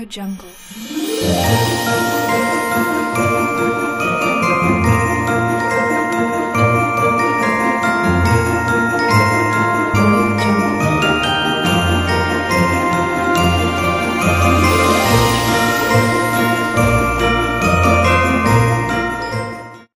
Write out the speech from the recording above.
Jungle.